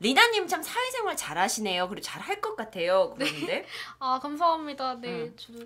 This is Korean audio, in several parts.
리나님 참 사회생활 잘하시네요. 그리고 잘할 것 같아요. 그러는데 아 감사합니다. 네, 음. 저도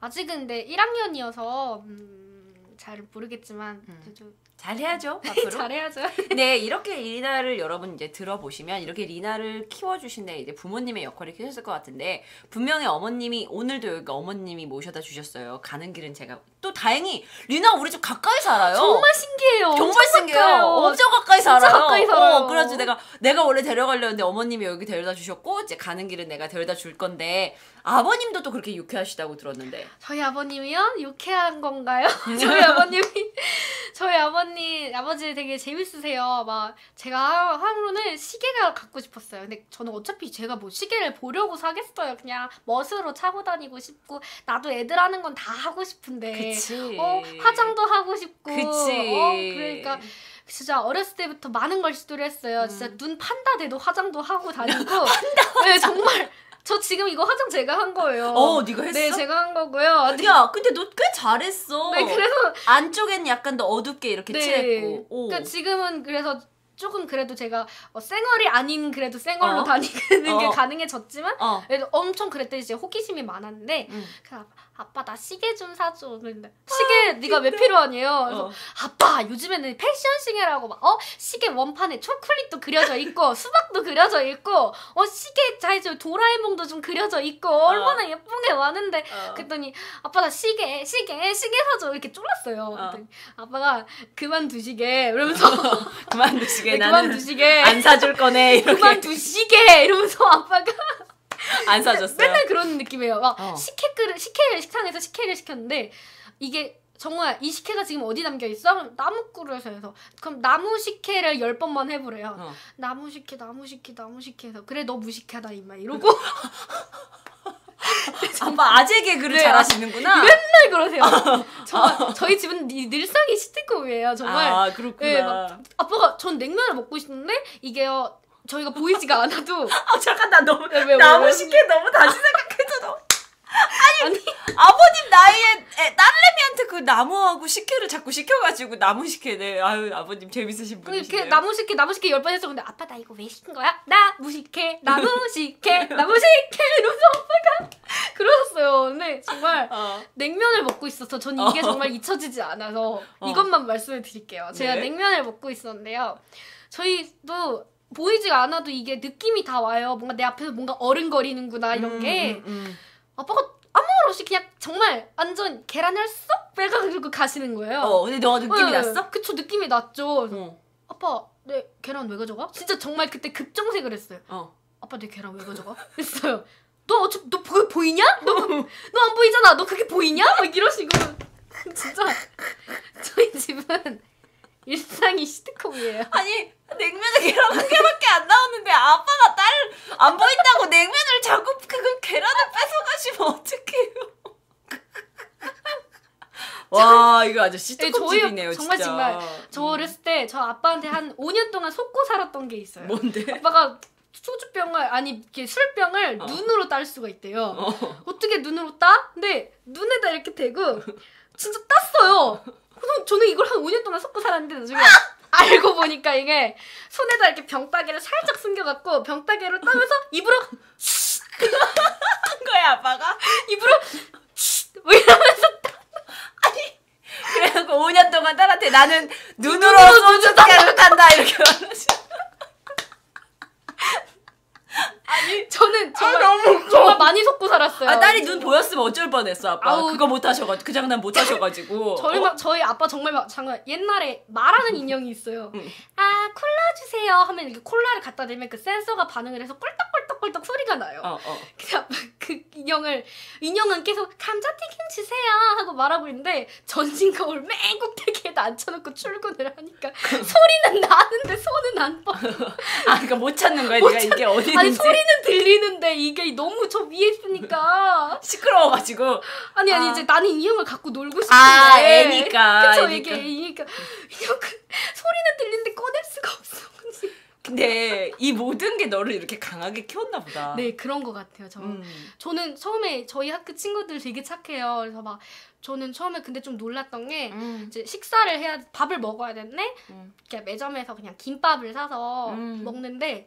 아직은 네 1학년이어서 음, 잘 모르겠지만 음. 저도 잘해야죠. 앞으로. 잘해야죠. 네, 이렇게 리나를 여러분 이제 들어보시면 이렇게 리나를 키워주신데 이제 부모님의 역할을 키우셨을 것 같은데 분명히 어머님이 오늘도 여기 어머님이 모셔다 주셨어요. 가는 길은 제가 또 다행히 리나 우리 집 가까이 살아요. 정말 신기해요. 정말 신기해요. 엄청 가까이 진짜 살아요. 가까이 살아요. 어, 그래가지고 내가 내가 원래 데려가려는데 어머님이 여기 데려다 주셨고 이제 가는 길은 내가 데려다 줄 건데 아버님도 또 그렇게 유쾌하시다고 들었는데. 저희 아버님이요? 유쾌한 건가요? 저희 아버님이 저희 아버님 아버지 되게 재밌으세요. 막 제가 하- 하루는 시계가 갖고 싶었어요. 근데 저는 어차피 제가 뭐 시계를 보려고 사겠어요. 그냥 멋으로 차고 다니고 싶고 나도 애들 하는 건 다 하고 싶은데 그치. 어 화장도 하고 싶고 그치. 어, 그러니까 진짜 어렸을 때부터 많은 걸 시도를 했어요. 진짜 음. 눈 판다 돼도 화장도 하고 다니고 네 정말 저 지금 이거 화장 제가 한 거예요. 어, 네가 했어? 네 제가 한 거고요. 네, 야, 근데 너 꽤 잘했어. 네 그래서 안쪽엔 약간 더 어둡게 이렇게 네. 칠했고. 오. 그러니까 지금은 그래서 조금 그래도 제가 어, 쌩얼이 아닌 그래도 쌩얼로 어? 다니는 게 어. 가능해졌지만 어. 그래도 엄청 그랬더니 이제 호기심이 많았는데 응. 그래서 아빠 나 시계 좀 사줘 그랬는데 시계 네가 왜 필요하니요? 그래서 어. 아빠 요즘에는 패션 시계라고 막 어 시계 원판에 초콜릿도 그려져 있고 수박도 그려져 있고 어 시계 자이저 도라에몽도 좀 그려져 있고 얼마나 예쁜 게 많은데 어. 그랬더니 아빠 나 시계 시계 시계 사줘 이렇게 쫄랐어요. 그랬더니 아빠가 그만두시게 이러면서 그만두시게 네, 나는 그만두시게 안 사줄 거네 이렇게 그만두시게 이러면서 아빠가 안 사줬어요. 맨날 그런 느낌이에요. 막 어. 식혜 그릇 식혜를 식당에서 식혜를 시켰는데 이게 정말 이 식혜가 지금 어디 담겨 있어? 나무 그릇에서 해서 그럼 나무 식혜를 열 번만 해보래요. 어. 나무 식혜 나무 식혜 나무 식혜에서 그래 너 무식하다 이마 이러고 아빠 아재 개그를 네, 잘하시는구나. 맨날 그러세요. 정말 저희 집은 이 늘상이 시트콤이에요. 정말 아 그렇구나. 네, 막 아빠가 전 냉면을 먹고 싶은데 이게요 저희가 보이지가 않아도 아 잠깐 나 너무 왜, 왜, 나무 왜? 식혜 너무 다시 생각해서 너무 아니 아버님 나이에 애, 딸내미한테 그 나무하고 식혜를 자꾸 시켜가지고 나무 식혜네. 아유 아버님 재밌으신 그 분이시네요. 이렇게 나무 식혜 나무 식혜 열 번 했어 근데 아빠 나 이거 왜 시킨 거야? 나무 식혜 나무 식혜 나무 식혜 이러면서 아빠가 그러셨어요. 근데 정말 어. 냉면을 먹고 있어서 전 이게 어. 정말 잊혀지지 않아서 어. 이것만 말씀을 드릴게요. 제가 네. 냉면을 먹고 있었는데요. 저희도 보이지가 않아도 이게 느낌이 다 와요. 뭔가 내 앞에서 뭔가 어른거리는구나 이런 음, 게 음, 음. 아빠가 아무 말 없이 그냥 정말 완전 계란을 쏙 빼가지고 가시는 거예요. 어 근데 너 느낌이 네, 났어? 그쵸 느낌이 났죠. 어. 아빠 내 계란 왜 가져가? 진짜 정말 그때 급정색을 했어요. 어. 아빠 내 계란 왜 가져가? 했어요. 너 어차피 너 그게 보이냐? 너 너 안 보이잖아. 너 그게 보이냐? 막 이러시고 진짜 저희 집은 일상이 시트콤이에요. 아니 냉면에 계란 한 개밖에 안 나오는데 아빠가 딸 안 보인다고 냉면을 자꾸 그 계란을 뺏어가시면 어떡해요? 와 이거 아주 시트콤 저희 집이네요 정말 진짜. 정말 저 어렸을 때 저 아빠한테 한 5년 동안 속고 살았던 게 있어요. 뭔데? 아빠가 소주병을 아니 이렇게 술병을 어. 눈으로 딸 수가 있대요. 어. 어떻게 눈으로 따? 근데 눈에다 이렇게 대고 진짜 땄어요. 그래서 저는 이걸 한 5년 동안 섞고 살았는데 나중에 알고 보니까 이게 손에다 이렇게 병따개를 살짝 숨겨갖고 병따개를 따면서 입으로 한 거야 아빠가? 입으로 뭐 이러면서 그래갖고 5년 동안 딸한테 나는 눈으로 소주 깨를 탄다 이렇게 말하시. 저는 정말 너무 정말 많이 속고 살았어요. 아 딸이 눈 보였으면 어쩔 뻔했어 아빠. 아우. 그거 못 하셔가지고 그 장난 못 하셔가지고. 저희 어? 막 저희 아빠 정말 막 장난 옛날에 말하는 인형이 있어요. 응. 아 콜라 주세요 하면 이렇게 콜라를 갖다 대면 그 센서가 반응을 해서 꿀떡꿀떡꿀떡 소리가 나요. 어 어. 그, 아빠 그 인형을 인형은 계속 감자튀김 주세요 하고 말하고 있는데 전신 거울 맨 꼭대기에다 앉혀놓고 출근을 하니까 소리는 나는데 손은 안 뻗어. 아 그러니까 못 찾는 거야 못 네가 이게 어디 아니 소리는 들리는데 이게 너무 저 위에 있으니까 시끄러워가지고. 아니 아니 아. 이제 나는 인형을 갖고 놀고 싶은데 아 애니까. 그쵸 애니까. 이게 애니까 인형 그 소리는 들리는데 꺼낼 수가 없어. 근데 이 모든 게 너를 이렇게 강하게 키웠나 보다. 네 그런 것 같아요. 저 음. 저는 처음에 저희 학교 친구들 되게 착해요. 그래서 막 저는 처음에 근데 좀 놀랐던 게 음. 이제 식사를 해야 밥을 먹어야 되는데 음. 이렇게 매점에서 그냥 김밥을 사서 음. 먹는데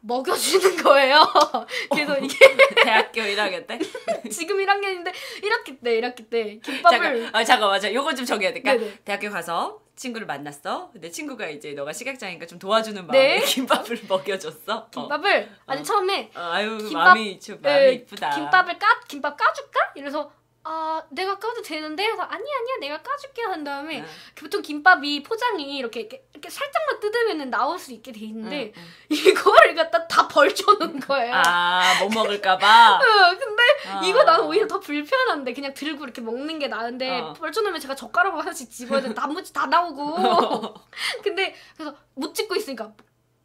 먹여주는 거예요. 그래서 이게 대학교 1학년 때? 지금 1학년인데 1학기 때 1학기 때 김밥을 아, 잠깐, 맞아. 요거 좀 정해야 될까? 네네. 대학교 가서 친구를 만났어. 근데 친구가 이제 너가 시각장애니까 좀 도와주는 마음에 네. 김밥을 먹여줬어. 어. 김밥을 아니 어. 처음에 어, 아유, 김밥- 마음이, 좀, 마음이 예, 이쁘다. 김밥을 까 김밥 까줄까? 이래서 아 내가 까도 되는데 그래서 아니 아니야 내가 까줄게 한 다음에 응, 보통 김밥이 포장이 이렇게 이렇게, 이렇게 살짝만 뜯으면 나올 수 있게 돼 있는데 응, 응. 이거를 갖다 다 벌쳐놓은 거예요. 아, 못 먹을까봐. 어, 근데 아. 이거 나는 오히려 더 불편한데 그냥 들고 이렇게 먹는 게 나은데 어. 벌쳐놓으면 제가 젓가락으로 하나씩 집어야 돼 단무지 다 나오고 근데 그래서 못 찍고 있으니까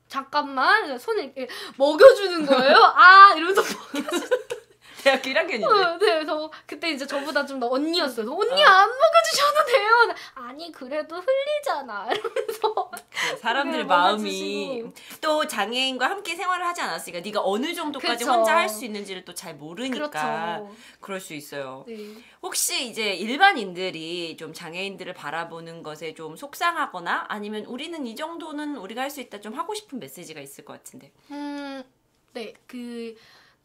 잠깐만 손을 이렇게 먹여주는 거예요 아 이러면서 대학교 1학년인데. 어, 네, 그래서 그때 이제 저보다 좀 더 언니였어요. 언니 어. 안 먹여주셔도 돼요. 아니 그래도 흘리잖아. 이러면서 그 사람들의 네, 마음이 먹어주시고. 또 장애인과 함께 생활을 하지 않았으니까 네가 어느 정도까지 그쵸. 혼자 할 수 있는지를 또 잘 모르니까 그렇죠. 그럴 수 있어요. 네. 혹시 이제 일반인들이 좀 장애인들을 바라보는 것에 좀 속상하거나 아니면 우리는 이 정도는 우리가 할 수 있다 좀 하고 싶은 메시지가 있을 것 같은데. 음, 네, 그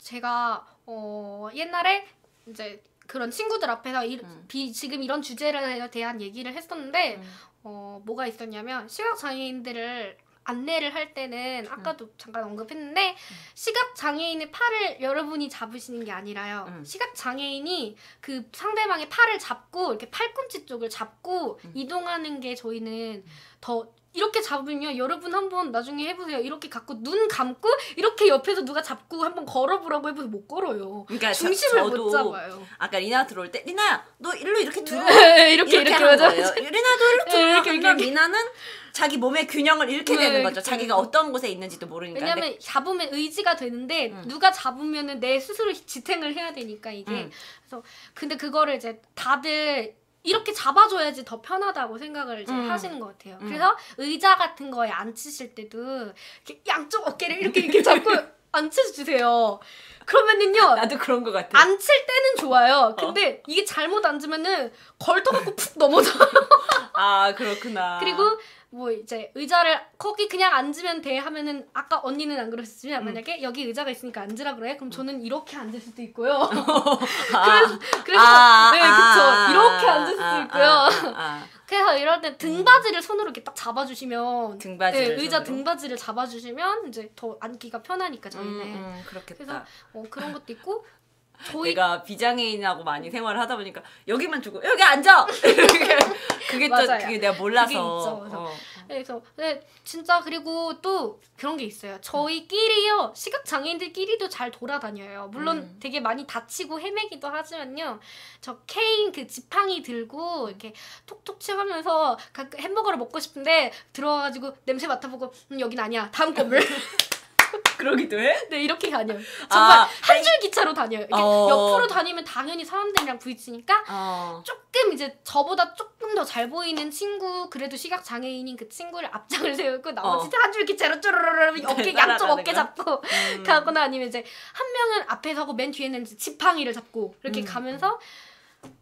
제가 어 옛날에 이제 그런 친구들 앞에서 이, 음. 비, 지금 이런 주제에 대한 얘기를 했었는데 음. 어 뭐가 있었냐면 시각 장애인들을 안내를 할 때는 아까도 음. 잠깐 언급했는데 시각 장애인의 팔을 여러분이 잡으시는 게 아니라요. 음. 시각 장애인이 그 상대방의 팔을 잡고 이렇게 팔꿈치 쪽을 잡고 음. 이동하는 게 저희는 더 이렇게 잡으면 여러분 한번 나중에 해보세요. 이렇게 갖고 눈 감고 이렇게 옆에서 누가 잡고 한번 걸어보라고 해보세요. 못 걸어요. 그러니까 저- 중심을 저도 못 잡아요. 아까 리나 들어올 때 리나야 너 일로 이렇게 네, 이렇게 이렇게, 맞아. 거예요. 리나도 일로 네, 두고 이렇게, 그러면 이렇게. 리나는 자기 몸의 균형을 잃게 네, 되는 거죠. 그쵸, 자기가. 어떤 곳에 있는지도 모르니까. 왜냐면 잡으면 의지가 되는데 음. 누가 잡으면은 내 스스로 지탱을 해야 되니까 이게 음. 그래서 근데 그거를 이제 다들 이렇게 잡아줘야지 더 편하다고 생각을 이제 음. 하시는 것 같아요. 음. 그래서 의자 같은 거에 앉히실 때도 이렇게 양쪽 어깨를 이렇게 이렇게 잡고 앉혀주세요. 그러면은요 나도 그런 것 같아. 앉힐 때는 어. 좋아요. 근데 이게 잘못 앉으면은 걸터갖고 푹 넘어져. 아 그렇구나. 그리고 뭐 이제 의자를 거기 그냥 앉으면 돼 하면은 아까 언니는 안 그러셨지만 음. 만약에 여기 의자가 있으니까 앉으라 그래 그럼 저는 이렇게 앉을 수도 있고요 아, 그래서 아, 네 아, 그쵸 이렇게 아, 앉을 수도 아, 있고요. 그래서 이럴 때 등받이를 손으로 이렇게 딱 잡아주시면 등받이를 네, 의자 손으로? 등받이를 잡아주시면 이제 더 앉기가 편하니까 음, 저희는 음, 그렇겠다. 그래서 어, 그런 것도 있고 저희 내가 비장애인하고 많이 생활을 하다 보니까 여기만 주고 여기 앉아. 그게 또. 그게 내가 몰라서. 그게 있죠. 그래서 어. 그래서 네, 진짜 그리고 또 그런 게 있어요. 저희끼리요 시각 장애인들끼리도 잘 돌아다녀요. 물론 음. 되게 많이 다치고 헤매기도 하지만요. 저 케인 그 지팡이 들고 이렇게 톡톡 치하면서 가끔 햄버거를 먹고 싶은데 들어와가지고 냄새 맡아보고 음, 여긴 아니야. 다음 건물. 그러기도 해? 네 이렇게 다녀요. 정말 아, 한 줄 기차로 다녀요. 이렇게 어. 옆으로 다니면 당연히 사람들이랑 부딪히니까 어. 조금 이제 저보다 조금 더 잘 보이는 친구 그래도 시각 장애인인 그 친구를 앞장을 세우고 나머지 한줄 기차로 쪼르르르 어깨 양쪽 어깨? 잡고 음. 가거나 아니면 이제 한 명은 앞에 서고 맨 뒤에는 지팡이를 잡고 이렇게 음. 가면서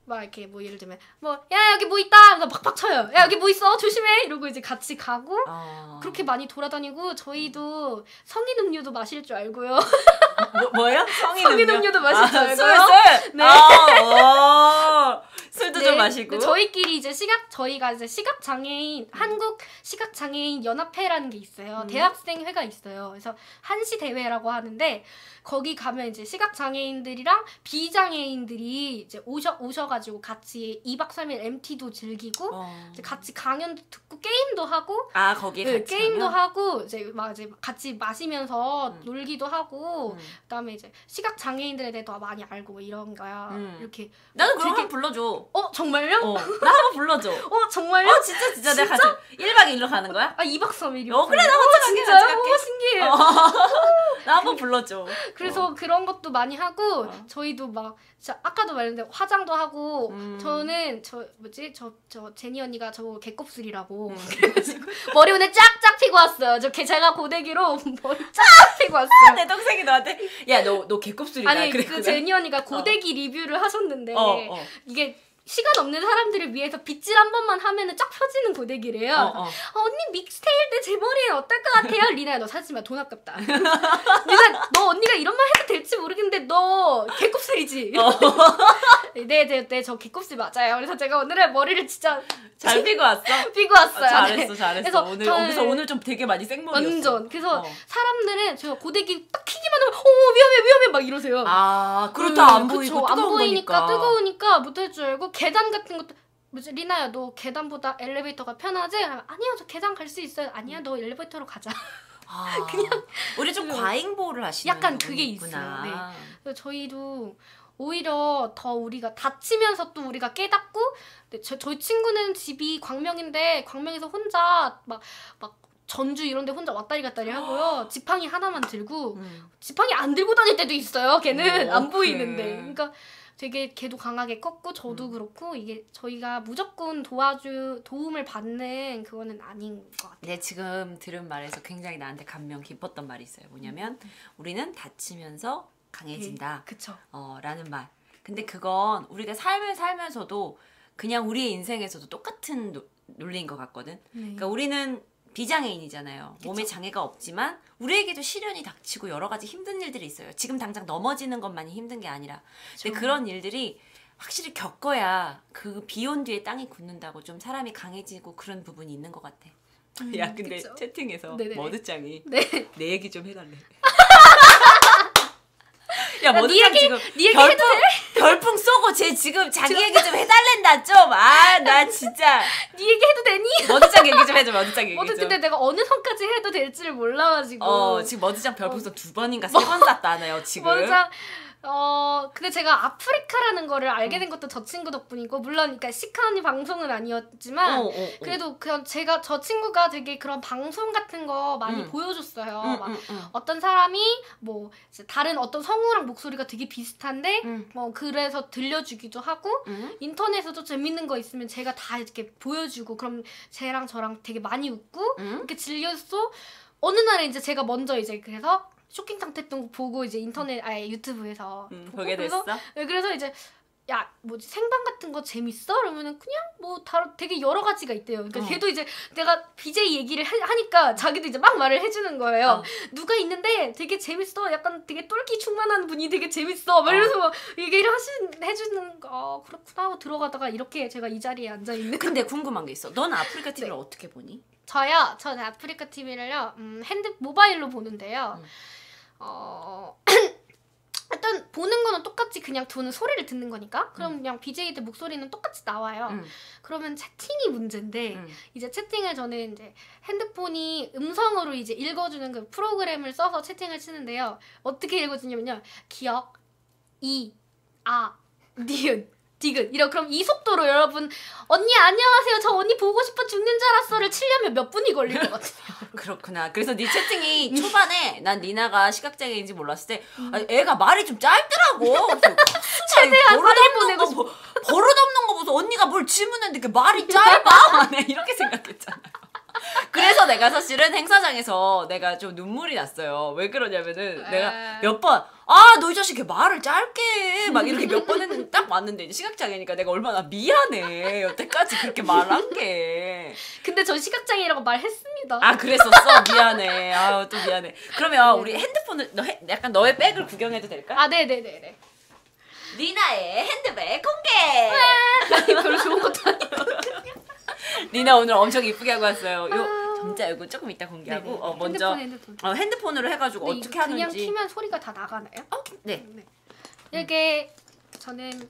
막 이렇게 뭐 예를 들면 뭐 야 여기 뭐 있다 그래서 팍팍 쳐요 야 여기 뭐 있어 조심해 이러고 이제 같이 가고 어. 그렇게 많이 돌아다니고 저희도 성인 음료도 마실 줄 알고요 뭐, 뭐요? 성인, 성인 음료? 음료도 마실 줄 아, 알고요. 술, 술. 네. 아, 어. 술도 좀 마시고. 저희끼리 이제 시각 저희가 이제 시각 장애인 한국 시각 장애인 연합회라는 게 있어요. 음. 대학생 회가 있어요. 그래서 한시 대회라고 하는데 거기 가면 이제 시각 장애인들이랑 비장애인들이 이제 오셔 오셔 가지고 같이 2박 3일 MT도 즐기고 어. 이제 같이 강연도 듣고 게임도 하고 아 거기에 네, 같이 게임도 하면? 하고 이제 막 이제 같이 마시면서 음. 놀기도 하고 음. 그다음에 이제 시각 장애인들에 대해 더 많이 알고 뭐 이런 거야. 음. 이렇게 나는 그럼 되게- 한번 불러줘. 어 정말요? 어, 나 한번 불러줘. 어 정말요? 어 진짜 진짜 내가 같이 1박 2일로 가는 거야? 아 2박 3일이요. 어, 그래, 나 혼자 갈게, 진짜요? 같이 갈게. 오, 신기해. 어. 나 한번 불러줘. 그래서 그런 것도 많이 하고 어. 저희도 막 진짜 아까도 말했는데 화장도 하고 음. 저는 저 뭐지 저 저 제니 언니가 저거 개껍술이라고 음. 그래가지고 머리 오늘 쫙쫙 피고 왔어요. 저 개- 제가 고데기로 머리 쫙 피고 왔어요. 내 동생이 너한테 야 너 너 개껍술이다. 아니 그랬구나. 그 제니 언니가 고데기 리뷰를 하셨는데 어, 어. 이게 시간 없는 사람들을 위해서 빗질 한 번만 하면은 쫙 펴지는 고데기래요. 어, 어. 어, 언니 믹스테일 때 제 머리는 어떨 것 같아요? 리나야 너 사지 마. 돈 아깝다. 리나 너 언니가 이런 말 해도 될지 모르겠는데 너 개곱슬이지? 어. 네, 네, 네, 저 개곱슬 맞아요. 그래서 제가 오늘은 머리를 진짜 잘 피고 왔어? 삐고 왔어요. 아, 잘했어, 네. 잘했어. 그래서 오늘 저는- 그래서 오늘 좀 되게 많이 생머리였어. 완전. 그래서 어. 사람들은 제가 고데기 딱 키기만 하면 어 위험해 위험해 막 이러세요. 아, 그렇다 안 음, 보이고 그쵸. 안 보이니까 거니까. 뜨거우니까 못할 줄 알고 계단 같은 것도 뭐지 리나야 너 계단보다 엘리베이터가 편하지? 아니야 저 계단 갈 수 있어요. 아니야 너 엘리베이터로 가자. 아, 그냥 우리 좀 그리고 과잉 보호를 하시는 약간 그게 있구나. 있어요. 그래서 저희도 오히려 더 우리가 다치면서 또 우리가 깨닫고 근데 저, 저희 친구는 집이 광명인데 광명에서 혼자 막 막 전주 이런 데 혼자 왔다리 갔다리 하고요. 지팡이 하나만 들고 음. 지팡이 안 들고 다닐 때도 있어요. 걔는 어, 안. 보이는데. 그러니까 되게 걔도 강하게 컸고 저도 음. 그렇고 이게 저희가 무조건 도와주 도움을 받는 그거는 아닌 것 같아요. 네, 지금 들은 말에서 굉장히 나한테 감명 깊었던 말이 있어요. 뭐냐면 우리는 다치면서 강해진다. 그쵸. 어, 라는 말. 근데 그건 우리가 삶을 살면서도 그냥 우리의 인생에서도 똑같은 노- 논리인 것 같거든. 네. 그러니까 우리는 비장애인이잖아요. 몸에 장애가 없지만 우리에게도 시련이 닥치고 여러 가지 힘든 일들이 있어요. 지금 당장 넘어지는 것만이 힘든 게 아니라. 근데 그쵸. 그런 일들이 확실히 겪어야 그 비온 뒤에 땅이 굳는다고 좀 사람이 강해지고 그런 부분이 있는 것 같아. 음, 야 근데 그쵸. 채팅에서 네네. 머드짱이 네. 내 얘기 좀 해달래. 야네 머드짱 얘기- 지금 네 얘기 별풍 별풍 쏘고 쟤 지금 자기 얘기 좀 해달랜다 좀. 아 나 진짜 네 얘기 해도 되니? 머드짱 얘기 좀 해줘 머드짱 얘기 좀. 근데 내가 어느 선까지 해도 될지를 몰라가지고. 어 지금 머드짱 별풍선 두 번인가 세 번 쐈다네요 지금. 먼저 어 근데 제가 아프리카라는 거를 음. 알게 된 것도 저 친구 덕분이고 물론 그러니까 시카니 방송은 아니었지만 어, 어, 어. 그래도 그냥 제가 저 친구가 되게 그런 방송 같은 거 많이 음. 보여줬어요. 응, 막 응, 응. 어떤 사람이 뭐 다른 어떤 성우랑 목소리가 되게 비슷한데 응. 뭐 그래서 들려주기도 하고 응. 인터넷에도 재밌는 거 있으면 제가 다 이렇게 보여주고 그럼 쟤랑 저랑 되게 많이 웃고 응. 이렇게 질렸어. 어느 날에 이제 제가 먼저 이제 그래서 쇼킹 탕했던 거 보고 이제 인터넷 아예 유튜브에서 응, 보고 보게 그래서 됐어. 네, 그래서 이제 야 뭐지 생방 같은 거 재밌어? 그러면은 그냥 뭐다 되게 여러 가지가 있대요. 그러니까 어. 걔도 이제 내가 BJ 얘기를 하, 하니까 자기도 이제 막 말을 해주는 거예요. 어. 누가 있는데 되게 재밌어. 약간 되게 똘끼 충만한 분이 되게 재밌어. 막 어. 이러면서 막 얘기를 하신 해주는 거 어, 그렇구나 들어가다가 이렇게 제가 이 자리에 앉아 있는. 근데 궁금한 게 있어. 넌 아프리카 TV를 네. 어떻게 보니? 저요. 저는 아프리카 TV를요. 음, 핸드 모바일로 보는데요. 음. 어 일단 보는 거는 똑같이 그냥 저는 소리를 듣는 거니까 그럼 그냥 BJ들 목소리는 똑같이 나와요. 응. 그러면 채팅이 문제인데 응. 이제 채팅을 저는 이제 핸드폰이 음성으로 이제 읽어주는 그 프로그램을 써서 채팅을 치는데요. 어떻게 읽어주냐면요. 기역, 이, 아, 니은, 디귿. 이러 그럼 이 속도로 여러분 언니 안녕하세요. 저 언니 보고 싶어 죽는 줄 알았어를 치려면 몇 분이 걸릴 것 같아요. 그렇구나. 그래서 네 채팅이 초반에 난 니나가 시각장애인지 몰랐을 때 아, 애가 말이 좀 짧더라고. 최대한 빨리 보내고 거 보- 버릇없는 거 보소. 언니가 뭘 질문했는데 이렇게 말이 짧아? 내 이렇게 생각했잖아. 그래서 내가 사실은 행사장에서 내가 좀 눈물이 났어요. 왜 그러냐면은 아. 내가 몇 번, 아, 너이 자식 이 말을 짧게 해. 막 이렇게 몇 번 했는데 딱 왔는데 이제 시각장애니까 내가 얼마나 미안해. 여태까지 그렇게 말한 게. 근데 전 시각장애라고 말했습니다. 아 그랬었어 미안해 아유 또 미안해 그러면 네. 우리 핸드폰을 너 해- 약간 너의 백을 구경해도 될까? 아, 네네네네. 리나의 핸드백 공개 별로 좋은 것도 아니고. 리나 오늘 엄청 이쁘게 하고 왔어요 요 아. 점자 요거 조금 이따 공개하고 네네. 어, 먼저 핸드폰, 핸드폰. 어, 핸드폰으로 해가지고 근데 어떻게 이거 그냥 하는지 키면 소리가 다 나가나요? 어, 네 네. 이게 저는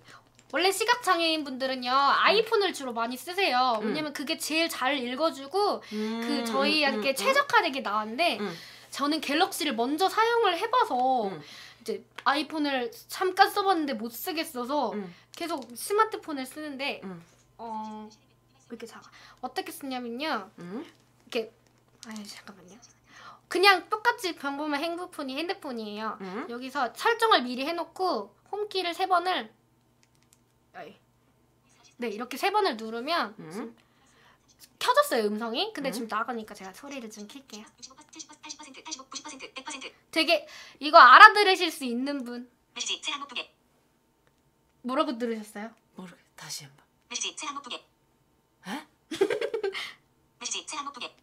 원래 시각 장애인 분들은요 아이폰을 주로 많이 쓰세요. 음. 왜냐면 그게 제일 잘 읽어주고 음, 그 저희에게 음, 음, 최적화되게 나왔는데 음. 저는 갤럭시를 먼저 사용을 해봐서 음. 이제 아이폰을 잠깐 써봤는데 못 쓰겠어서 음. 계속 스마트폰을 쓰는데 음. 어 왜 이렇게 작아? 어떻게 쓰냐면요 음. 이렇게 아 잠깐만요. 그냥 똑같이 평범한 핸드폰이 핸드폰이에요. 음. 여기서 설정을 미리 해놓고 홈키를 세 번을. 네 이렇게 세 번을 누르면 음. 켜졌어요 음성이. 근데 음. 지금 나가니까 제가 소리를 좀 킬게요. 65%, 70%, 80%, 85%, 90%, 100%. 되게 이거 알아들으실 수 있는 분 메시지 새 개. 뭐라고 들으셨어요? 모르겠 다시 한번 메시지 새 개. 에? 메시지 새 항목 두 개.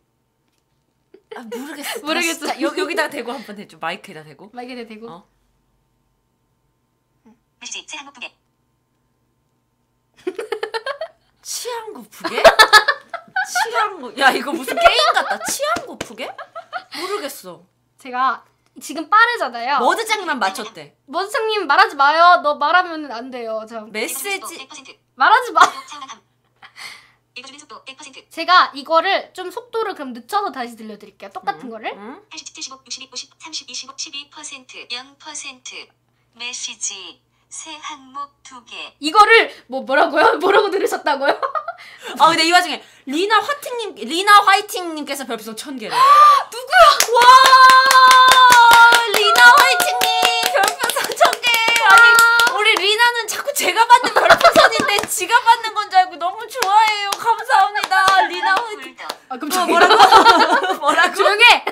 아 모르겠어. 모르겠어. 여, 여기다 대고 한번 해줘. 마이크에다 대고. 마이크에 대고. 어. 메시지 새 항목 두 개. 치안 고프게? 치안 고. 야 이거 무슨 게임 같다. 치안 고프게? 모르겠어. 제가 지금 빠르잖아요. 머드장님만 맞췄대. 머드장님 말하지 마요. 너 말하면 안 돼요. 저 메시지 100%. 말하지 마. 차원함. 읽어주는 속도 100%. 제가 이거를 좀 속도를 그럼 늦춰서 다시 들려드릴게요. 똑같은 거를. 응? 80, 75, 62, 50, 30, 25, 12%, 0%. 메시지 새 항목 두 개. 이거를 뭐 뭐라고요? 뭐라고 들으셨다고요? 아 근데 이 와중에 리나 화팅님 리나 화이팅님께서 별풍선 천 개를. 누구야? 와 리나 화이팅님 별풍선 천 개. 아니 우리 리나는 자꾸 제가 받는 별풍 선인데 지가 받는 건 줄 알고 너무 좋아해요. 감사합니다. 리나 화이팅. 훌더. 아 그럼 또저 뭐라고? 뭐라고? 조용해.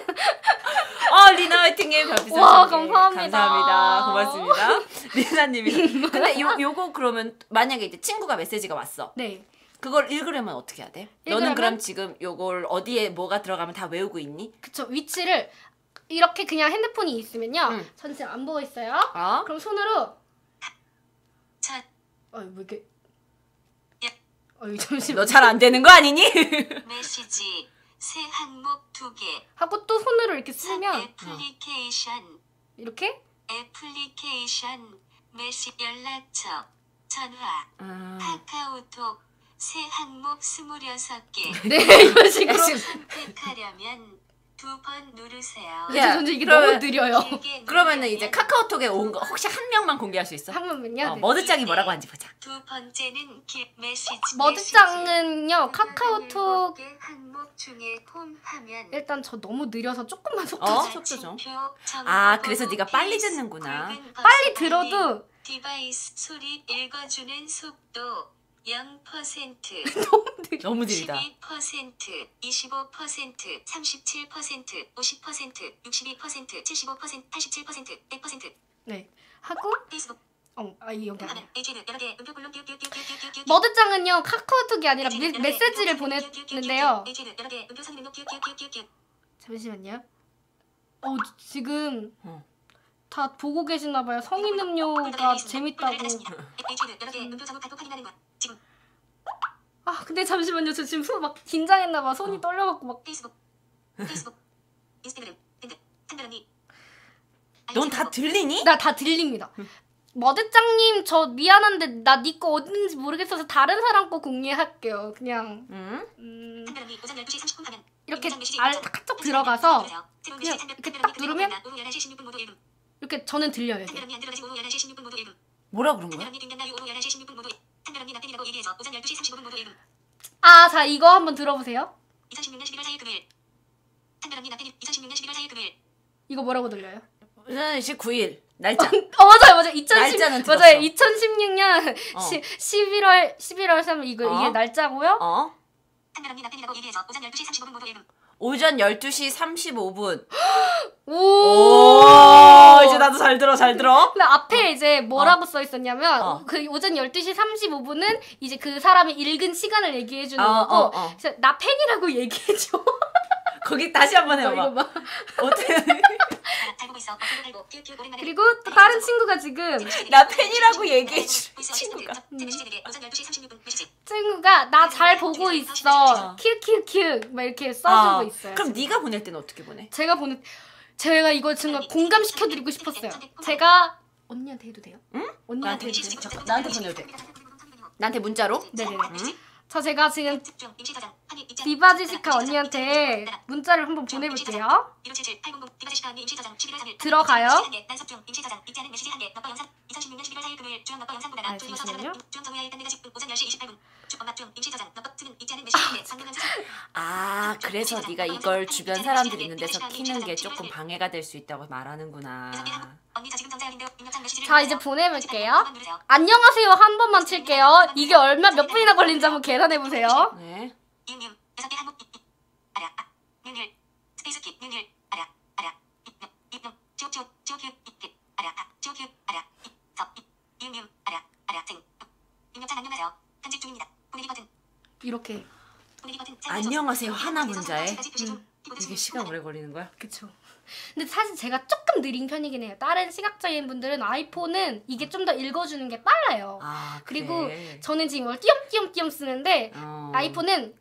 아 리나 화이팅님 별풍선 와. 감사합니다. 감사합니다. 고맙습니다. 리나님이. 근데 요 요거 그러면 만약에 이제 친구가 메시지가 왔어. 네. 그걸 읽으려면 어떻게 해야 돼? 너는 읽으려면? 그럼 지금 요걸 어디에 뭐가 들어가면 다 외우고 있니? 그쵸 위치를 이렇게 그냥 핸드폰이 있으면요. 응. 전 지금 안 보고 있어요. 어? 그럼 손으로 첫 어이 뭐 이렇게 예. 어이 잠시만 너잘 안 되는 거 아니니? 메시지 새 항목 두 개. 하고 또 손으로 이렇게 첫 쓰면 애플리케이션 이렇게 애플리케이션 메시 연락처 전화 아. 카카오톡 새 항목 26개 네 이런 식으로 선택하려면 두 번 누르세요. 야, 전 이게 그러면- 너무 느려요. 그러면은 이제 카카오톡에 온 거 혹시 한 명만 공개할 수 있어? 한 번만요. 어, 네. 머드장이 뭐라고 하는지 보자. 두 번째는 길 메시지 머드장은요 메시지. 카카오톡 항목 중에 홈 화면 일단 저 너무 느려서 조금만 속도 어? 좀- 속도 좀. 표, 정보, 아, 그래서 네가 빨리 듣는구나. 빨리 들어도 디바이스 소리 읽어주는 속도 0% 너무 느리다. 12%, 25%, 37%, 50%, 62%, 75%, 87%, 100%. 네 하고 페이스북 어, 아 굴름 띄우띄우띄우띄우띄우띄우 머드장은요 카카오톡이 아니라 메, 메시지를 보냈는데요. 잠시만요. 어 지금 어. 다 보고 계시나 봐요. 성인 음료가 재밌다고. 아 근데 잠시만요. 저 지금 손막 긴장했나 봐. 손이 어. 떨려갖고 막. 페이스북 페이스북 인스타그램 밴드 한별 언니 넌다 들리니? 나 다 들립니다. 머드장님 저 미안한데 나 니 거 어딘지 모르겠어서 다른 사람 거 공유할게요. 그냥 응? 음, 한별 언니 오전 12시 30분 화면 이렇게 알. 카톡 들어가서 그냥 이렇게 딱 누르면 끝난다. 오후 11시 16분 모두 읽음. 이렇게 저는 들려요. 이게. 언니 안 들어가시 오후 11시 16분 모두 읽음. 뭐라 그런 거야? 언니 뒷면나 오후 11시 16분 모두 읽음. 한별 언니 나 때리라고 얘기해서 오전 12시 35분 모두 읽음. 아, 자 이거 한번 들어보세요. 2016년 11월 4일 금요일. 한별 언니 나 때리 2016년 11월 4일 금요일. 이거 뭐라고 들려요? 19일 날짜. 어 맞아요 맞아요 2010 날짜는 들었어. 맞아요 2016년 어. 11월 11월 3일 이거 어? 이게 날짜고요. 어? 한별 언니 나 때리라고 얘기해서 오전 12시 35분 모두 읽음. 오전 12시 35분. 오. 오, 이제 나도 잘 들어, 잘 들어. 근데 앞에 이제 뭐라고 써 있었냐면 어. 그 오전 12시 35분은 이제 그 사람이 읽은 시간을 얘기해 주는 어, 거고 어, 어. 나 팬이라고 얘기해 줘. 거기 다시 한번 어, 해봐. 봐. 어떻게? 그리고 또 다른 친구가 지금 나 팬이라고 얘기해 줄 친구가. 친구가. 오전 12시 36분 메시지. 친구가 나 잘 보고 있어. 큐큐큐 막 이렇게 써주고 아, 있어요. 그럼 네가 보낼 때는 어떻게 보내? 제가 보는 제가 이거 정말 공감시켜 드리고 싶었어요. 제가 언니한테 해도 돼요? 응? 언니한테 해도 돼요? 나한테 보내도 돼. 나한테 문자로? 네네네. 응? 저 제가 지금 입장. 디바지시카 언니한테 문자를 한번 보내볼게요. 1577 800 디바지시카 언니 임시저장 11월 3일 들어가요. 난석중 임시저장 읽지 않은 메시지 한개 너꺼 영상 2016년 11월 4일 금요일 주영 너꺼 영상 보다가 아, 주영 잠시만요. 영상 주영 정우야 일단 내가 10분 오전 10시 28분 주 엄마 중 임시저장 너꺼 쓰는 읽지 않은 메시지 한개 상경한 사진 아, 그래서 네가 이걸 주변 사람들 있는 데서 키는 게 조금 방해가 될 수 있다고 말하는구나. 자 이제. 보내볼게요. 안녕하세요 한 번만 칠게요. 이게 얼마 몇 분이나 걸리는지 한번 계산해 보세요. 네. 이응 여섯 개 한국 이 아랴 아 뉴뉴 스페이스키 뉴뉴 아랴 아랴 이응 지오지오 지오큐 이끼 아랴 아 지오큐 아랴 이서 이응 아랴 아랴 등 입력창 안녕하세요 편집 중입니다 이렇게 분위기 버튼 안녕하세요, 하나 문자에. 음. 이게 시간 오래 걸리는 거야? 그쵸. 근데 사실 제가 조금 느린 편이긴 해요. 다른 시각장애인 분들은 아이폰은 이게 좀 더 읽어주는 게 빨라요. 아 그리고. 저는 지금 이걸 띄엄띄엄띄엄 쓰는데 어. 아이폰은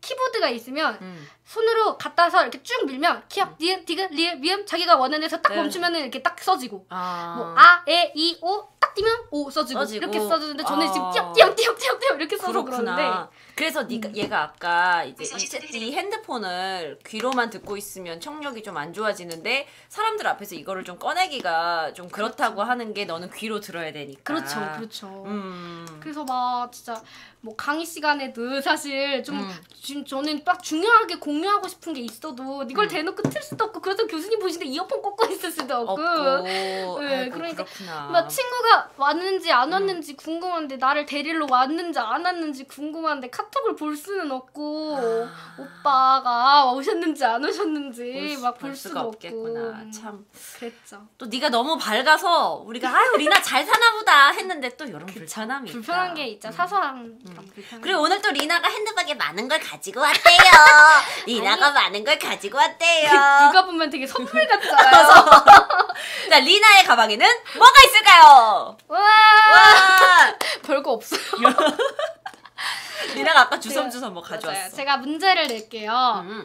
키보드가 있으면 음. 손으로 갖다서 이렇게 쭉 밀면 키역, 니은, 디귿, 리을, 미음 자기가 원하는 데서 딱 네. 멈추면은 이렇게 딱 써지고 아. 뭐 아, 에, 이, 오딱 띄면 오 써지고, 써지고. 이렇게 써주는데 저는 아. 지금 띄엄 띄엄 띄엄 띄엄 띄엄 이렇게 써서 그렇구나. 그러는데 그래서 네가 음. 얘가 아까 이제 이, 이 핸드폰을 귀로만 듣고 있으면 청력이 좀 안 좋아지는데 사람들 앞에서 이거를 좀 꺼내기가 좀 그렇다고 하는 게 너는 귀로 들어야 되니까. 그렇죠, 그렇죠. 음. 그래서 막 진짜 뭐 강의 시간에도 사실 좀 음. 지금 저는 딱 중요하게 공 유하고 싶은 게 있어도 이걸 음. 대놓고 틀 수도 없고 그래서 교수님 보시는데 이어폰 꽂고 있을 수도 없고 없고. 네, 아이고, 그러니까 그렇구나. 막 친구가 왔는지 안 음. 왔는지 궁금한데 나를 데리러 왔는지 안 왔는지 궁금한데 카톡을 볼 수는 없고 아. 오빠가 오셨는지 안 오셨는지 볼막 수- 볼 수가 없고 없겠구나. 음, 참. 그랬죠. 또 네가 너무 밝아서 우리가 아유 리나 잘 사나 보다 했는데 또 이런 불편함이 불편한. 게 있죠. 음. 사소한 불편함. 그리고 오늘 또 리나가 핸드백에 많은 걸 가지고 왔대요. 리나가 많은 걸 가지고 왔대요. 누가 보면 되게 선물 같잖아요. 자, 리나의 가방에는 뭐가 있을까요? 와 와! 별거 없어요. 리나가 아까 주섬주섬 뭐 맞아요. 가져왔어. 제가 문제를 낼게요. 음.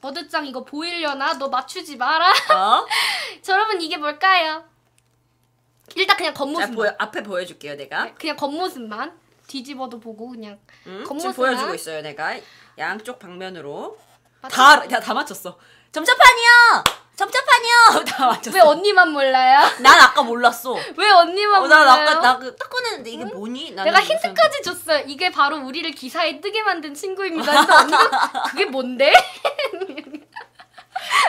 버드짱 이거 보이려나? 너 맞추지 마라. 어? 자, 여러분 이게 뭘까요? 일단 그냥 자, 겉모습. 보여, 앞에 보여줄게요, 내가. 그냥 겉모습만 뒤집어도 보고 그냥 음, 지금 겉모습만. 보여주고 있어요, 내가. 양쪽 방면으로. 맞춰- 다, 다, 다 맞췄어. 점자판이요! 점자판이요! 다 맞췄어. 왜 언니만 몰라요? 난 아까 몰랐어. 왜 언니만 어, 난 몰라요? 아까 나딱 꺼냈는데 이게 뭐니? 나는 내가 무슨- 힌트까지 줬어요. 이게 바로 우리를 기사에 뜨게 만든 친구입니다. 그래서 언니가 그게 뭔데?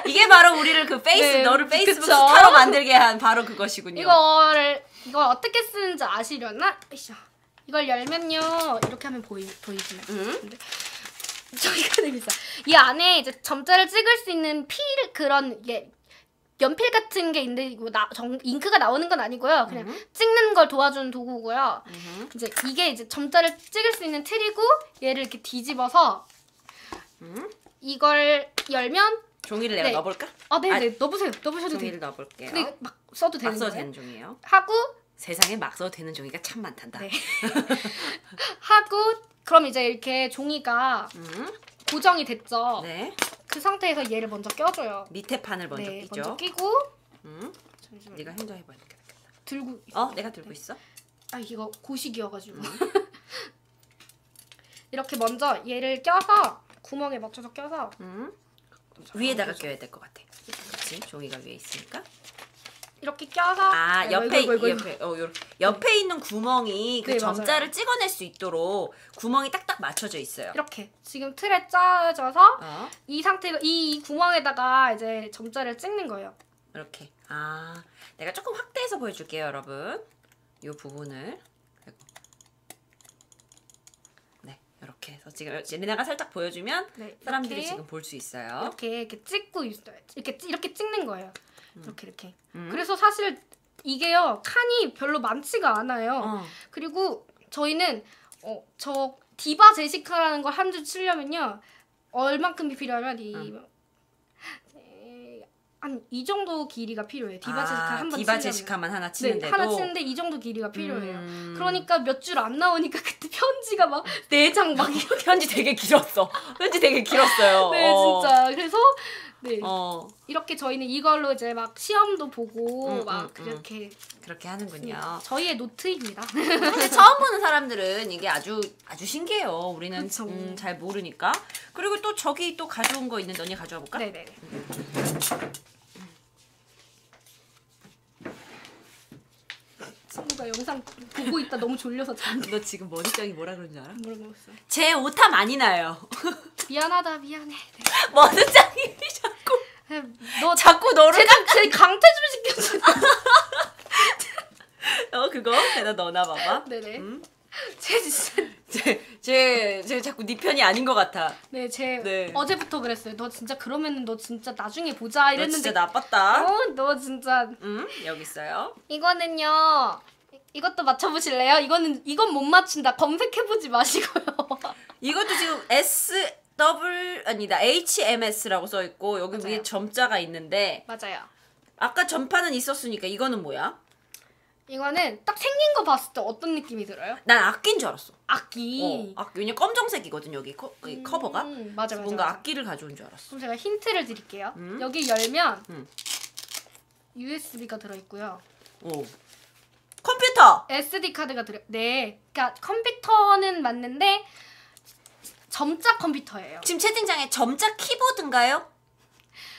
이게 바로 우리를 그 페이스 네, 너를 페이스북 그쵸. 스타로 만들게 한 바로 그것이군요. 이거를 이걸 어떻게 쓰는지 아시려나? 으쌰. 이걸 열면요 이렇게 하면 보이 보이지. 응? 근데 저기가 되게 비싸. 이 안에 이제 점자를 찍을 수 있는 필 그런 게 연필 같은 게 있는데 이거 나, 정, 잉크가 나오는 건 아니고요. 그냥 음. 찍는 걸 도와주는 도구고요. 음. 이제 이게 이제 점자를 찍을 수 있는 틀이고 얘를 이렇게 뒤집어서 음. 이걸 열면 종이를 내가 네. 넣어볼까? 아 네네 넣어보세요. 넣어보셔도. 종이를 넣어볼게요. 근데 막 써도 막 되는 써도 거예요? 되는 종이에요. 하고 세상에 막 써도 되는 종이가 참 많단다. 네. 하고 그럼 이제 이렇게 종이가 음. 고정이 됐죠. 네. 그 상태에서 얘를 먼저 껴줘요. 밑에 판을 먼저 네, 끼죠. 먼저 끼고 음. 잠시만요. 네가 혼자 해봐야 되겠다. 들고 어, 내가 들고 있어. 아 이거 고식이어가지고 음. 이렇게 먼저 얘를 껴서 구멍에 맞춰서 껴서 음. 위에다가 껴야 될 것 같아. 그렇지? 종이가 위에 있으니까. 이렇게 껴서 아, 옆에 아이고, 아이고, 아이고. 옆에 어 요렇게 옆에 있는 구멍이 그 네, 점자를 찍어낼 수 있도록 구멍이 딱딱 맞춰져 있어요. 이렇게 지금 틀에 짜져서 어, 이 상태가 이, 이 구멍에다가 이제 점자를 찍는 거예요. 이렇게. 아, 내가 조금 확대해서 보여줄게요, 여러분. 이 부분을. 네, 이렇게 해서 지금 제리나가 살짝 보여주면 네, 사람들이 지금 볼 수 있어요. 이렇게 이렇게 찍고 있어요. 이렇게 찌- 이렇게 찍는 거예요. 이렇게 이렇게. 음. 그래서 사실 이게요 칸이 별로 많지가 않아요. 어, 그리고 저희는 어, 저 디바 제시카라는 걸 한 줄 치려면요 얼만큼이 필요하면 이한이 정도 길이가 필요해요. 디바 제시카 아, 한번 디바. 제시카만 하나 네, 치는데도 하나 치는데 이 정도 길이가 필요해요. 음. 그러니까 몇 줄 안 나오니까 그때 편지가 막네장막 이렇게 편지 되게 길었어. 편지 되게 길었어요. 네 어. 진짜 그래서 네 어, 이렇게 저희는 이걸로 이제 막 시험도 보고 음, 막 음, 음. 그렇게 그렇게 하는군요. 저희의 노트입니다. 근데 처음 보는 사람들은 이게 아주 아주 신기해요. 우리는. 음, 잘 모르니까. 그리고 또 저기 또 가져온 거 있는데 언니 가져와 볼까? 네네. 친구가 영상 보고 있다 너무 졸려서 잠너 지금 머리장이 뭐라 줄 알아? 물어봤어요. 제 오타 많이 나요. 미안하다 미안해. 머리장이 자꾸 네. 너 자꾸 너를 제가 제 강퇴 좀 시켜줘. 어 그거 내가 넣어놔 봐봐. 네네. 음? 제 진짜 제제 자꾸 네 편이 아닌 것 같아. 네제 네. 어제부터 그랬어요. 너 진짜 그러면은 너 진짜 나중에 보자 너 이랬는데. 진짜 나빴다. 어 너 진짜 음 여기 있어요. 이거는요. 이것도 맞춰보실래요? 이거는 이건 못 맞춘다. 검색해보지 마시고요. 이것도 지금 S W 아니다 HMS라고 써 있고 여기 맞아요. 위에 점자가 있는데 맞아요. 아까 전판은 있었으니까 이거는 뭐야? 이거는 딱 생긴 거 봤을 때 어떤 느낌이 들어요? 난 악기인 줄 알았어. 악기. 어, 악기. 왜냐 검정색이거든 여기 커. 음, 맞아 맞아. 뭔가 맞아. 악기를 가져온 줄 알았어. 그럼 제가 힌트를 드릴게요. 음? 여기 열면 음. USB가 들어 있고요. 오. 컴퓨터. SD 카드가 들어. 네. 그러니까 컴퓨터는 맞는데 점자 컴퓨터예요. 지금 채팅창에 점자 키보드인가요?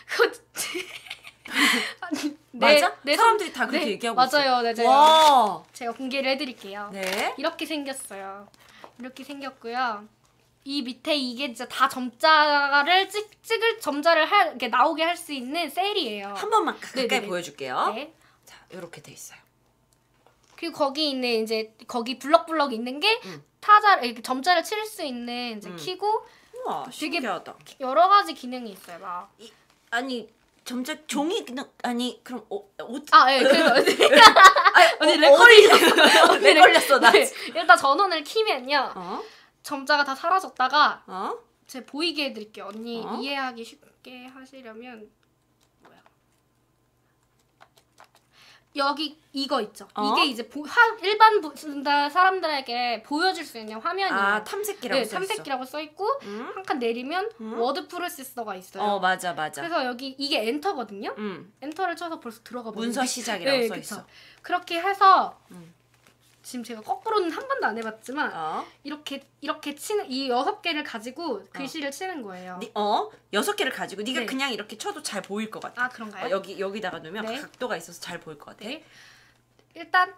그거 아니, 맞아? 네, 사람들이 다 그렇게 네, 얘기하고 맞아요, 있어. 맞아요. 와. 제가 공개를 해드릴게요. 네. 이렇게 생겼어요. 이렇게 생겼고요. 이 밑에 이게 진짜 다 점자를 찍, 찍을 점자를 할, 이렇게 나오게 할 수 있는 셀이에요. 한 번만 가까이 네네네. 보여줄게요. 네. 자, 이렇게 돼 있어요. 그리고 거기 있는 이제 거기 블럭블럭 있는 게 음. 타자 이렇게 점자를 칠 수 있는 이제 음. 키고 우와, 되게- 신기하다. 여러 가지 기능이 있어요. 막. 이, 아니 점자 종이 그냥 아니 그럼 옷 옷. 아, 예, 그래서 언니 어, lag 걸렸어. lag 걸렸어 나. 네, 일단 전원을 키면요. 어? 점자가 다 사라졌다가 어? 제가 보이게 해드릴게요. 언니 어? 이해하기 쉽게 하시려면 뭐야? 여기 이거 있죠. 어? 이게 이제 보, 화, 일반 부, 사람들에게 보여줄 수 있는 화면이에요. 아 탐색기라고 네, 써. 탐색기라고 써 있고 응? 한칸 내리면 음? 워드 프로세서가 있어요. 어 맞아 맞아. 그래서 여기 이게 엔터거든요. 음. 엔터를 쳐서 벌써 들어가 버리는 문서 시작이라고 써 그쵸. 있어. 그렇게 해서 음. 지금 제가 거꾸로는 한 번도 안 해봤지만 어? 이렇게 이렇게 치는 이 여섯 개를 가지고 글씨를 치는 거예요. 니, 어? 여섯 개를 가지고 네가 네. 그냥 이렇게 쳐도 잘 보일 것 같아. 아 그런가요? 어, 여기 여기다가 놓으면 네. 각도가 있어서 잘 보일 것 같아. 네. 일단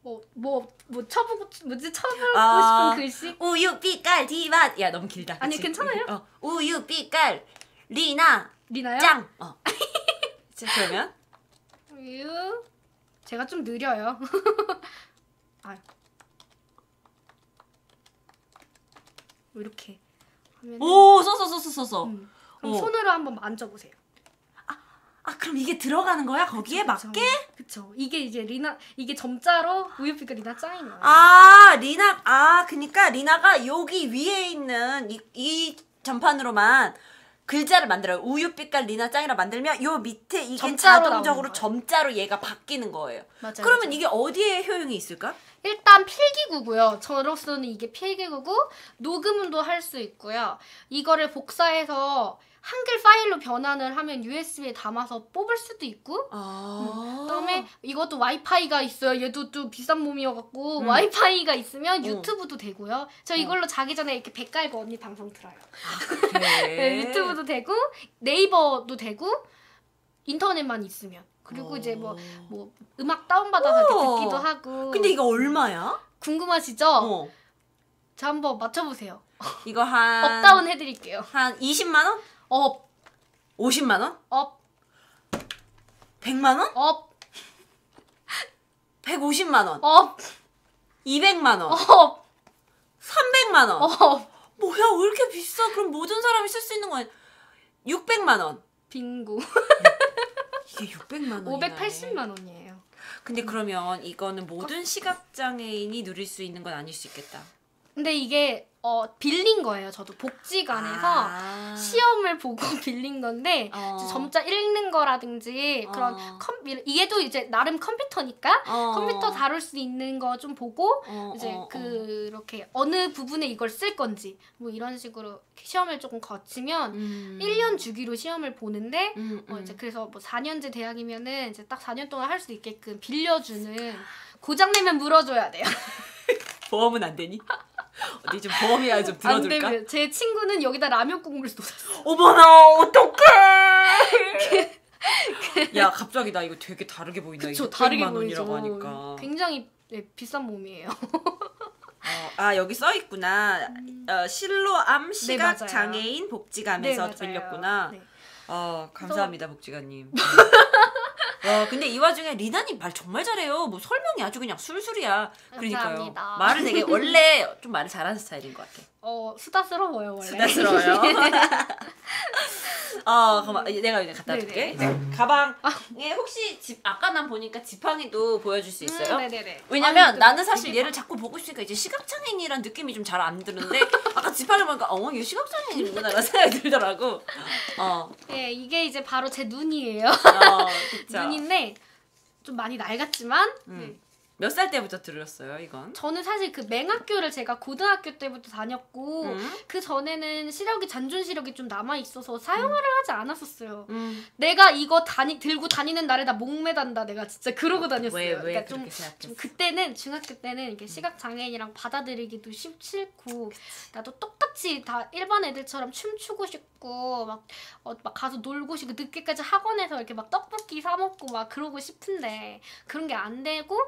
뭐 뭐뭐 쳐보고 뭐지 쳐보고 아. 싶은 글씨 우유 빛깔 디맛. 야 너무 길다. 아니, 그치? 괜찮아요. 어. 우유 빛깔 리나 리나요? 짱. 어. 자, 그러면 우유 제가 좀 느려요. 아 이렇게 하면 오 써서 써서 써서. 음. 그럼 어. 손으로 한번 만져보세요. 아 그럼 이게 들어가는 거야 거기에 그쵸, 맞게? 그쵸. 이게 이제 리나 이게 점자로 우유빛깔 리나 짱인 거예요. 아 리나 아 그니까 리나가 여기 위에 있는 이, 이 전판으로만 글자를 만들어요. 우유 빛깔 리나 짱이라 만들면 요 밑에 이게 자동적으로. 점자로 얘가 바뀌는 거예요. 맞아요. 그러면 맞아요. 이게 어디에 효용이 있을까? 일단 필기구고요. 저로서는 이게 필기구고 녹음도 할 수 있고요. 이거를 복사해서 한글 파일로 변환을 하면 USB에 담아서 뽑을 수도 있고 아. 그다음에 이것도 와이파이가 있어요. 얘도 또 비싼 몸이어갖고 음. 와이파이가 있으면 어. 유튜브도 되고요. 저 이걸로 자기 전에 이렇게 배 깔고 언니 방송 들어요. 그래. 네, 유튜브도 되고 네이버도 되고 인터넷만 있으면 그리고 어. 이제 뭐 뭐 음악 다운받아서. 듣기도 하고 근데 이거 얼마야? 궁금하시죠? 어. 자 한번 맞춰보세요. 이거 한 up down 해드릴게요. 한 20만 원? up, 50만 원? up, 100만 원? up, 150만 원? up, 200만 원? up, 300만 원? up. 뭐야 왜 이렇게 비싸? 그럼 모든 사람이 쓸 수 있는 건 600만 원. 빙고. 이게 600만 원. 580만 원이에요. 근데 그러면 이거는 모든 시각 장애인이 누릴 수 있는 건 아닐 수 있겠다. 근데 이게 어 빌린 거예요. 저도 복지관에서 아. 시험을 보고 빌린 건데 어. 점자 읽는 거라든지 그런 어. 컴 이게도 이제 나름 컴퓨터니까 어. 컴퓨터 다룰 수 있는 거 좀 보고 어, 이제 어, 어. 그렇게 어느 부분에 이걸 쓸 건지 뭐 이런 식으로 시험을 조금 거치면 음. 1년 주기로 시험을 보는데 음, 어 음. 이제 그래서 뭐 4년제 대학이면은 이제 딱 4년 동안 할 수 있게끔 빌려주는 고장 내면 물어줘야 돼요. 보험은 안 되니? 어디 좀 보험이야 좀안 들어둘까? 되면 제 친구는 여기다 라면 국물을 쏟았어. 어머나 어떡해 야 갑자기 나 이거 되게 다르게 보인다 그쵸 다르게 600만 보이죠. 하니까 굉장히 네, 비싼 몸이에요. 어, 아 여기 써 있구나 어, 실로암 시각 음. 네. 장애인 복지관에서 맞아요. 빌렸구나 네. 어 감사합니다 복지관님 어 근데 이 와중에 리나님 말 정말 잘해요. 뭐 설명이 아주 그냥 술술이야. 그러니까요. 감사합니다. 말을 되게 원래 좀 말을 잘하는 스타일인 것 같아 어 수다스러워요 원래. 수다스러워요. 어, 그럼 내가 이제 갖다 줄게. 이제 가방에 혹시 집 아까 난 보니까 지팡이도 보여줄 수 있어요? 음, 네네네. 왜냐면 아니, 그 나는 사실 되게 얘를 자꾸 보고 있으니까 이제 시각장애인이란 느낌이 좀 잘 안 드는데 아까 지팡이 보니까 어머 얘 시각장애인이구나 라는 생각이 들더라고. 어, 예, 이게 이제 바로 제 눈이에요. 어. 눈인데 좀 많이 낡았지만 음. 네. 몇살 때부터 들었어요 이건? 저는 사실 그 맹학교를 제가 고등학교 때부터 다녔고 음? 그 전에는 시력이 잔존 시력이 좀 남아 있어서 사용을 하지 않았었어요. 음. 내가 이거 다니 들고 다니는 날에 나 목매단다. 내가 진짜 그러고 다녔어요. 왜, 왜 그러니까 좀? 좀 그때는 중학교 때는 이렇게 시각 장애인이랑 받아들이기도 쉽, 싫고 나도 똑같이 다 일반 애들처럼 춤추고 싶고 막, 어, 막 가서 놀고 싶고 늦게까지 학원에서 이렇게 막 떡볶이 사 먹고 막 그러고 싶은데 그런 게 안 되고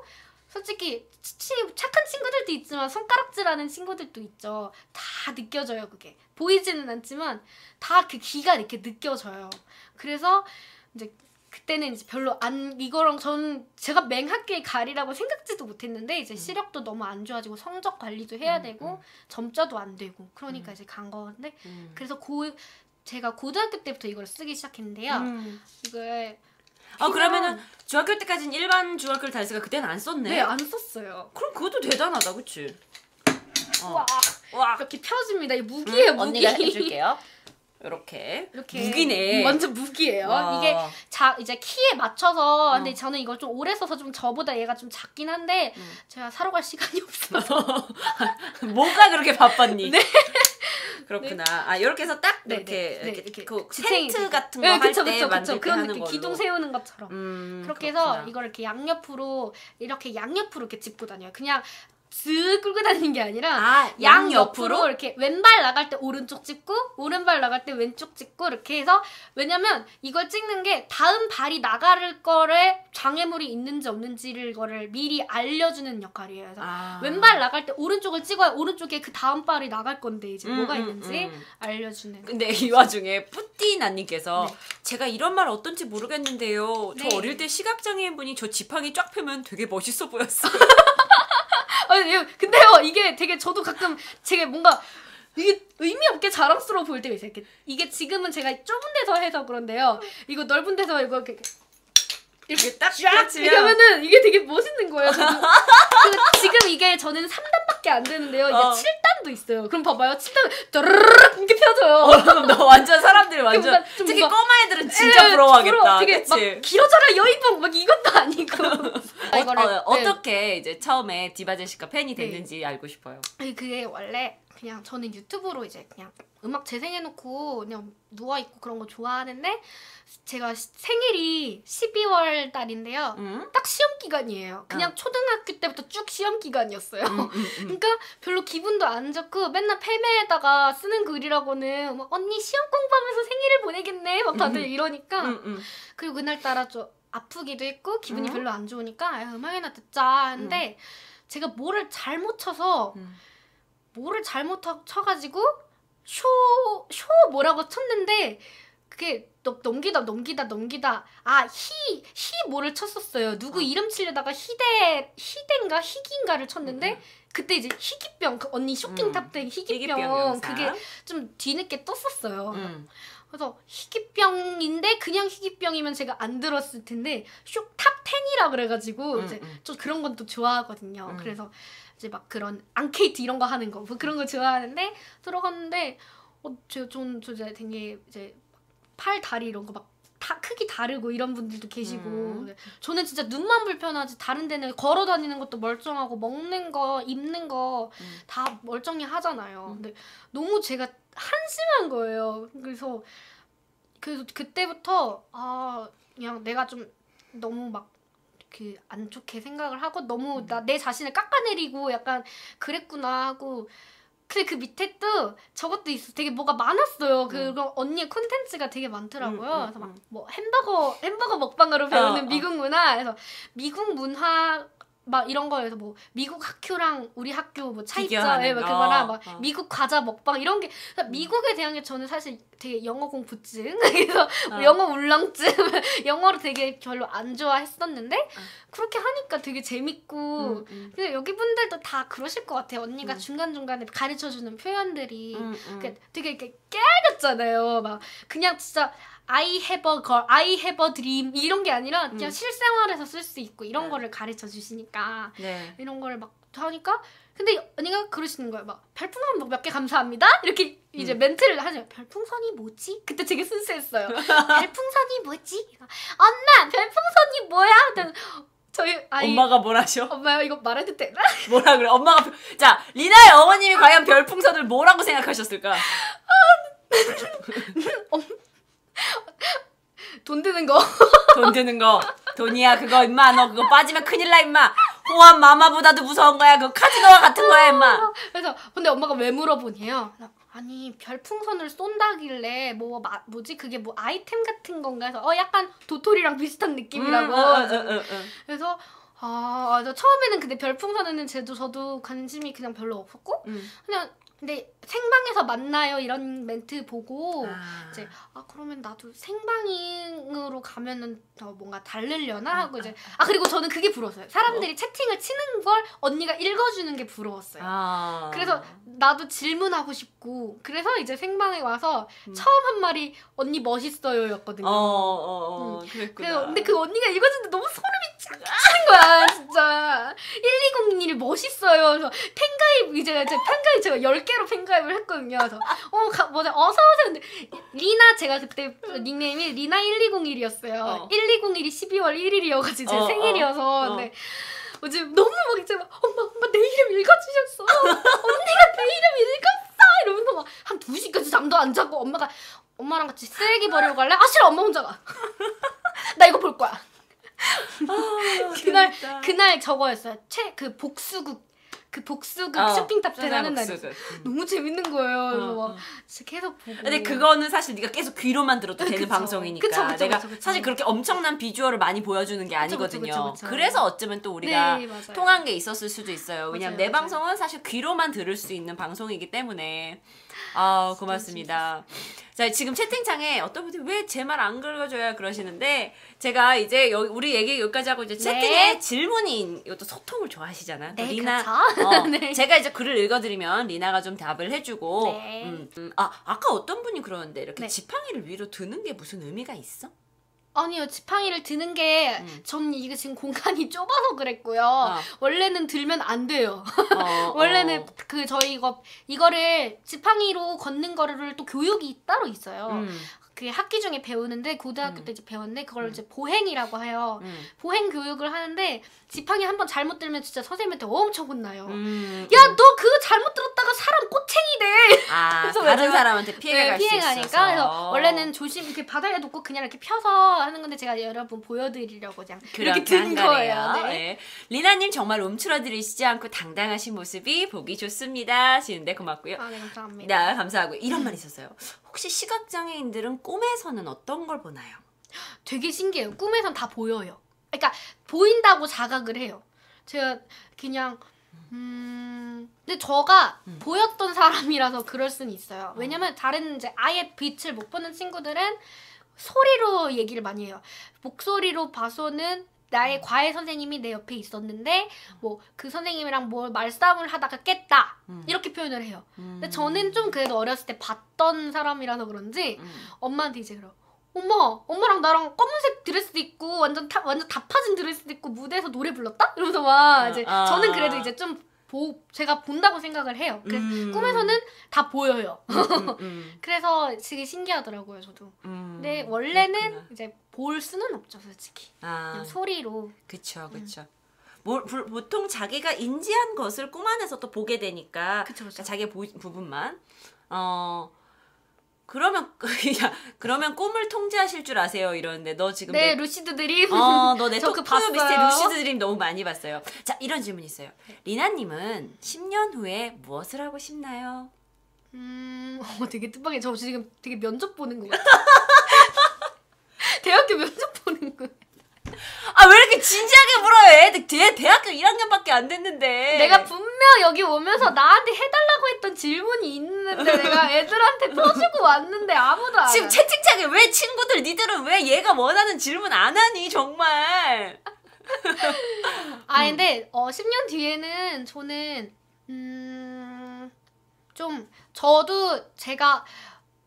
솔직히 치, 착한 친구들도 있지만 손가락질하는 친구들도 있죠. 다 느껴져요 그게 보이지는 않지만 다 그 기가 이렇게 느껴져요. 그래서 이제 그때는 이제 별로 안 이거랑 저는 제가 맹학교에 가리라고 생각지도 못했는데 이제 시력도 너무 안 좋아지고 성적 관리도 해야 음, 되고 음. 점자도 안 되고 그러니까 이제 간 건데 음. 그래서 고 제가 고등학교 때부터 이걸 쓰기 시작했는데요. 음. 이걸 아 그러면은 중학교 때까지는 일반 중학교를 다녔으니까 그때는 안 썼네. 네 안 썼어요. 그럼 그것도 대단하다, 그치? 어. 와 와, 이렇게 펴집니다. 이 무기예요 음, 무기. 언니가 해줄게요. 이렇게. 이렇게 무기네. 완전 무기예요. 와. 이게 자 이제 키에 맞춰서 어. 근데 저는 이걸 좀 오래 써서 좀 저보다 얘가 좀 작긴 한데 음. 제가 사러 갈 시간이 없어서 뭐가 그렇게 바빴니? 그렇구나. 아 이렇게 해서 딱 네, 이렇게 네, 네, 이렇게, 이렇게 그 지탱이 텐트 같은 거 네, 할 그쵸, 때 그쵸, 만들 그런 느낌 걸로. 기둥 세우는 것처럼 음, 그렇게 그렇구나. 해서 이걸 이렇게 양옆으로 이렇게 양옆으로 이렇게 짚고 다녀요. 그냥 쓱 끌고 다니는 게 아니라 아, 양양 옆으로 옆으로? 이렇게 왼발 나갈 때 오른쪽 찍고 오른발 나갈 때 왼쪽 찍고 이렇게 해서 왜냐면 이걸 찍는 게 다음 발이 나갈 거에 장애물이 있는지 없는지를 거를 미리 알려주는 역할이에요. 그래서 아. 왼발 나갈 때 오른쪽을 찍어야 오른쪽에 그 다음 발이 나갈 건데 이제 음, 뭐가 음, 있는지 음. 알려주는. 근데 이 와중에 뿌띠나님께서 네. 제가 이런 말 어떤지 모르겠는데요. 저 네. 어릴 때 시각 장애인 분이 저 지팡이 쫙 펴면 되게 멋있어 보였어요. 아니 이거- 근데요 이게 되게 저도 가끔 되게 뭔가 이게 의미 없게 자랑스러워 보일 때가 있어요. 이게 지금은 제가 좁은 데서 해서 그런데요. 이거 넓은 데서 이거 이렇게 이렇게 딱쫙쫙 이렇게 하면은 이게 되게 멋있는 거예요. 그 지금 이게 저는 3단 밖에 안 되는데요. 이게 어. 7단도 있어요. 그럼 봐봐요. 7단 드르르륵 이렇게 펴져요. 그럼 너 완전 사람들이 완전 특히 뭔가- 꼬마 애들은 진짜 예, 부러워하겠다. 부러워. 되게 그치? 막 길어져라 여의봉 막 이것도 아니고. 어, 이거를 어, 네. 떻게 이제 처음에 디바제시카 팬이 됐는지 알고 싶어요. 그게 원래 그냥 저는 유튜브로 이제 그냥 음악 재생해놓고 그냥 누워있고 그런 거 좋아하는데 제가 시- 생일이 12월 달인데요. 응? 딱 시험 기간이에요. 그냥 초등학교 때부터 쭉 시험 기간이었어요. 음, 음, 음. 그러니까 별로 기분도 안 좋고 맨날 펠메에다가 쓰는 글이라고는 막 언니 시험 공부하면서 생일을 보내겠네 막 다들 음. 이러니까 음, 음. 그리고 그날따라 좀 아프기도 했고 기분이 음. 별로 안 좋으니까 아, 음악이나 듣자 하는데 제가 뭐를 잘못 쳐서 음. 뭐를 잘못 쳐- 쳐가지고 쇼, 쇼 뭐라고 쳤는데 그게 넘- 넘기다 넘기다 넘기다 아희희 뭐를 쳤었어요 누구 어. 이름 치려다가 희대 희대인가 희기인가를 쳤는데 그때 이제 희귀병 그 언니 쇼킹 음. 탑된 희귀병 희귀병. 그게 좀 뒤늦게 떴었어요 음. 그래서 희귀병인데 그냥 희귀병이면 제가 안 들었을 텐데 쇼탑 10이라 그래가지고 음, 이제 음. 좀 그런 건 또 좋아하거든요. 음. 그래서 이제 막 그런 앙케이트 이런 거 하는 거 뭐 그런 거 좋아하는데 들어갔는데 어, 제가 좀 이제 되게 이제 팔 다리 이런 거 막 다 크기 다르고 이런 분들도 계시고 음. 저는 진짜 눈만 불편하지 다른 데는 걸어 다니는 것도 멀쩡하고 먹는 거 입는 거 음. 다 멀쩡히 하잖아요. 음. 근데 너무 제가 한심한 거예요. 그래서 그래서 그때부터 아 그냥 내가 좀 너무 막 그 안 좋게 생각을 하고 너무 음. 나내 자신을 깎아내리고 약간 그랬구나 하고 근데 그 밑에 또 저것도 있어 되게 뭐가 많았어요. 그런 언니의 콘텐츠가 되게 많더라고요. 음, 음, 그래서 막 음. 뭐 햄버거 햄버거 먹방으로 배우는 어, 어. 미국 문화 그래서 미국 문화 막 이런 거에서 뭐 미국 학교랑 우리 학교 뭐 차이점 비교하는 예, 거. 그거나 막 어. 미국 과자 먹방 이런 게 그러니까 미국에 대한 게 저는 사실 되게 영어 공부증 그래서 어. 영어 울렁증 영어를 되게 별로 안 좋아했었는데 그렇게 하니까 되게 재밌고 음, 음, 근데 여기 분들도 다 그러실 것 같아요 언니가 음. 중간 중간에 가르쳐 주는 표현들이 음, 음. 그러니까 되게 이렇게 깨알같잖아요. 막 그냥 진짜 I have a girl, I have a dream 이런 게 아니라 그냥 음. 실생활에서 쓸 수 있고 이런 네. 거를 가르쳐 주시니까 네. 이런 거를 막 하니까 근데 언니가 그러시는 거예요. 막 별풍선 몇 개 감사합니다. 이렇게 이제 음. 멘트를 하죠. 별풍선이 뭐지? 그때 되게 순수했어요. 별풍선이 뭐지? 엄마 별풍선이 뭐야? 그랬더니 저희 아이 엄마가 뭘 하셔? 엄마요 이거 말해도 되나? 뭐라 그래? 엄마가 별- 자 리나의 어머님이 과연 별풍선을 뭐라고 생각하셨을까? 돈 드는 거. 돈 드는 거 돈이야 그거 임마 너 그거 빠지면 큰일 나 임마 호환 마마보다도 무서운 거야 그거 카지노와 같은 거야 임마 그래서 근데 엄마가 왜 물어보냐요. 아니 별풍선을 쏜다길래 뭐 마- 뭐지 그게 뭐 아이템 같은 건가 해서 어 약간 도토리랑 비슷한 느낌이라고. 음, 어, 어, 어, 어. 그래서 아, 저 처음에는 근데 별풍선에는 저도 저도 관심이 그냥 별로 없었고 음. 그냥 근데 생방에서 만나요 이런 멘트 보고 아. 이제 아 그러면 나도 생방으로 가면은 더 뭔가 다르려나 하고 이제 아 그리고 저는 그게 부러웠어요. 사람들이 채팅을 치는 걸 언니가 읽어주는 게 부러웠어요. 아. 그래서 나도 질문하고 싶고 그래서 이제 생방에 와서 음. 처음 한 말이 언니 멋있어요였거든요. 어, 어, 어, 그랬구나. 그래서 근데 그 언니가 읽어주는데 너무 소름이 쫙 끼치는 거야 진짜 120이 멋있어요 그래서 팬가입 이제 이제 팬가입 제가 10개로 팬가입을 했거든요 그래서 어 가, 뭐지 어서 오세요 근데 리나 제가 그때 닉네임이 리나 1201이었어요 어. 1201이 12월 1일이어가지고 제 어, 어, 생일이어서 어. 근데 어제 너무 막 이제 막 엄마 엄마 내 이름 읽어주셨어 언니가 내 이름 읽었어 이러면서 막 한 2시까지 잠도 안 자고 엄마가 엄마랑 같이 쓰레기 버리러 갈래? 아 싫어 엄마 혼자 가. 나 이거 볼 거야. 아, 그날 재밌다. 그날 저거였어요. 최 그 복수국 그 복수국 어, 쇼핑탑 때 짜장 하는 복수. 날이었어요. 음. 너무 재밌는 거예요. 그래서 어, 막 어. 진짜 계속 보고. 근데 그거는 사실 네가 계속 귀로만 들어도 되는 그쵸. 방송이니까 그쵸, 그쵸, 내가 그쵸, 그쵸. 사실 그렇게 엄청난 비주얼을 많이 보여주는 게 아니거든요. 그쵸, 그쵸, 그쵸. 그래서 어쩌면 또 우리가 네. 통한 게 있었을 수도 있어요. 왜냐면 내 맞아요. 방송은 사실 귀로만 들을 수 있는 방송이기 때문에 아 고맙습니다. 자 지금 채팅창에 어떤 분들이 왜 제 말 안 긁어줘야 그러시는데 제가 이제 여, 우리 얘기 여기까지 하고 이제 채팅에 네. 질문이 이것도 소통을 좋아하시잖아. 또 네, 리나 그쵸. 어, 네. 제가 이제 글을 읽어드리면 리나가 좀 답을 해주고 네. 음, 음, 아 아까 어떤 분이 그러는데 이렇게 네. 지팡이를 위로 드는 게 무슨 의미가 있어? 아니요 지팡이를 드는 게 음. 전 이게 지금 공간이 좁아서 그랬고요. 어. 원래는 들면 안 돼요. 어, 원래는 어. 그 저희 이거 이거를 지팡이로 걷는 거를 또 교육이 따로 있어요. 음, 그 학기 중에 배우는데 고등학교 음. 때 이제 배웠는데 그걸 음. 이제 보행이라고 해요. 음, 보행 교육을 하는데 지팡이 한 번 잘못 들면 진짜 선생님한테 엄청 혼나요. 음, 야너 그거 잘못 들었다가 사람 꼬챙이 돼. 아 그래서 다른 사람한테 피해가 네, 갈수 피해가니까 그래서 원래는 조심 이렇게 바닥에 놓고 그냥 이렇게 펴서 하는 건데 제가 여러분 보여드리려고 그냥 이렇게 그렇게 든. 거예요. 네. 네. 리나님 정말 움츠러들이시지 않고 당당하신 모습이 보기 좋습니다. 하시는데 고맙고요. 아, 네 감사합니다. 네, 감사하고 이런 말 있었어요. 혹시 시각장애인들은 꿈에서는 어떤 걸 보나요? 되게 신기해요. 꿈에선 다 보여요. 그러니까 보인다고 자각을 해요. 제가 그냥 음 근데 저가 음. 보였던 사람이라서 그럴 수는 있어요. 왜냐면 다른 이제 아예 빛을 못 보는 친구들은 소리로 얘기를 많이 해요. 목소리로 봐서는 나의 과외 선생님이 내 옆에 있었는데 뭐 그 선생님이랑 뭘 말싸움을 하다가 깼다 음. 이렇게 표현을 해요. 음. 근데 저는 좀 그래도 어렸을 때 봤던 사람이라서 그런지 음. 엄마한테 이제 그래. 엄마, 엄마랑 나랑 검은색 드레스도 입고 완전 타, 완전 다 파진 드레스도 입고 무대에서 노래 불렀다? 이러면서 막 이제 아. 저는 그래도 이제 좀 보, 제가 본다고 생각을 해요. 그 음. 꿈에서는 다 보여요. 음, 음, 그래서 되게 신기하더라고요, 저도. 음. 근데 원래는 그렇구나. 이제 볼 수는 없죠, 솔직히. 아, 소리로. 그쵸, 음. 그쵸. 뭐, 부- 보통 자기가 인지한 것을 꿈 안에서 또 보게 되니까 그쵸, 그쵸. 그러니까 자기 부, 부분만 어 그러면 야 그러면 꿈을 통제하실 줄 아세요 이러는데 너 지금 네, 내 lucid dream. 어 너 내 토요 미스테 봤어요. lucid dream 너무 많이 봤어요. 자 이런 질문 있어요. 리나님은 10년 후에 무엇을 하고 싶나요? 음, 어, 되게 뜻밖의. 저 지금 되게 면접 보는 것 같아. 대학교 면접 보는 거. 아아왜 이렇게 진지하게 물어요? 애들 대, 대학교 1학년밖에 안 됐는데. 내가 분명 여기 오면서 나한테 해달라고 했던 질문이 있는데 내가 애들한테 퍼주고 왔는데 아무도 안 지금 해. 채팅창에 왜 친구들 니들은 왜 얘가 원하는 질문 안 하니 정말. 아 근데 어 10년 뒤에는 저는 음, 좀 저도 제가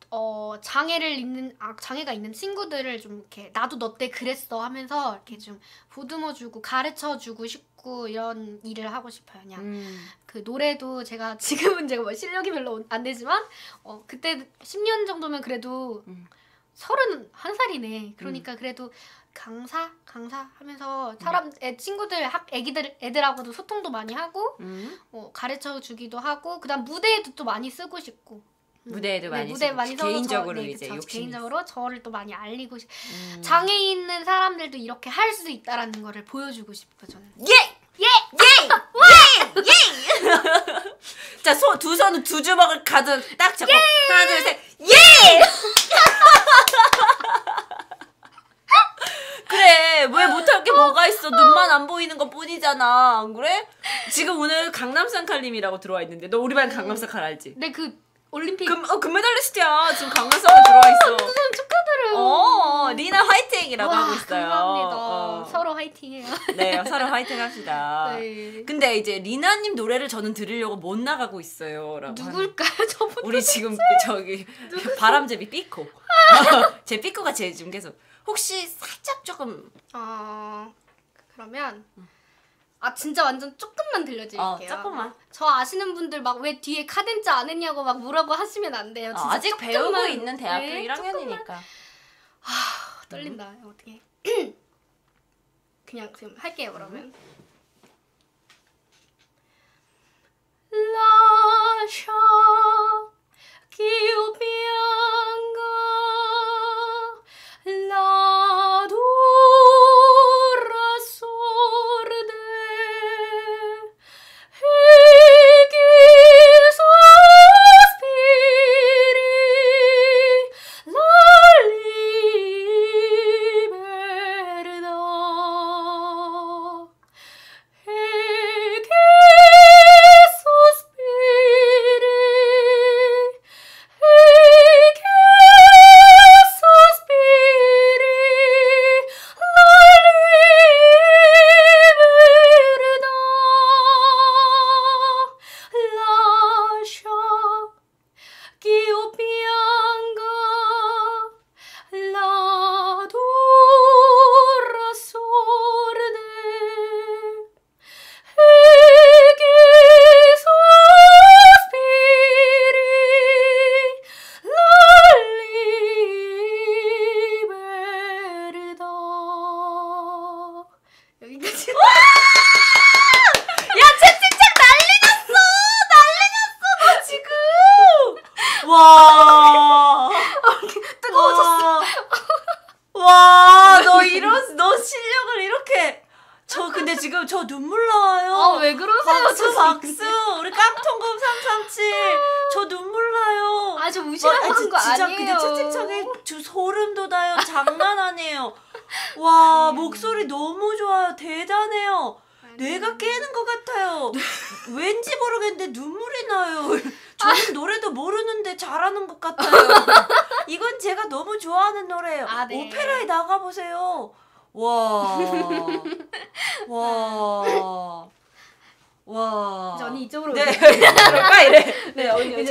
어 장애를 있는 아 장애가 있는 친구들을 좀 이렇게 나도 너 때 그랬어 하면서 이렇게 좀 보듬어 주고 가르쳐 주고 싶고 이런 일을 하고 싶어요. 그냥 음. 그 노래도 제가 지금은 제가 뭐 실력이 별로 안 되지만 어 그때 10년 정도면 그래도 음. 서른 한 살이네. 그러니까 그래도 강사 강사 하면서 사람 애 친구들 학 애기들 애들하고도 소통도 많이 하고 음. 어, 가르쳐 주기도 하고 그다음 무대에도 또 많이 쓰고 싶고 음. 무대에도 많이 무대 많이 개인적으로 저, 네, 이제. 욕심이 개인적으로 저를 또 많이 알리고 싶. 음. 장애 있는 사람들도 이렇게 할수 있다라는 거를 보여주고 싶어 저는. 예! 예! 예! 예! 예! 자, 손, 두 손은 두 주먹을 가득 딱 잡고 하나, 둘, 셋. 예! 그래, 왜 못할 게 뭐가 있어? 눈만 안 보이는 것 뿐이잖아. 안 그래? 지금 오늘 강남산 칼림이라고 들어와 있는데, 너 우리 반 강남산 칼 알지? 근데 그 올림픽 금, 어, 금메달리스트야. 지금 강남산에 들어와 있어. 우선 축하드려요. 어, 리나 화이팅이라고 와, 하고 있어요. 감사합니다. 어. 서로 화이팅해요. 네, 서로 화이팅 합시다. 네. 근데 이제 리나님 노래를 저는 들으려고 못 나가고 있어요. 라고 누굴까요? 저분 우리 지금 저기 바람제비 삐코. 제 삐코가 제 지금 계속 혹시 살짝 조금 어 그러면 아 진짜 완전 조금만 들려드릴게요. 어, 조금만. 저 아시는 분들 막 왜 뒤에 카덴자 안 했냐고 막 뭐라고 하시면 안 돼요. 어, 아직 조금만. 배우고 있는 대학교 네, 1학년이니까. 아, 떨린다. 어떻게? 그냥 지금 할게요 그러면. Io pianga la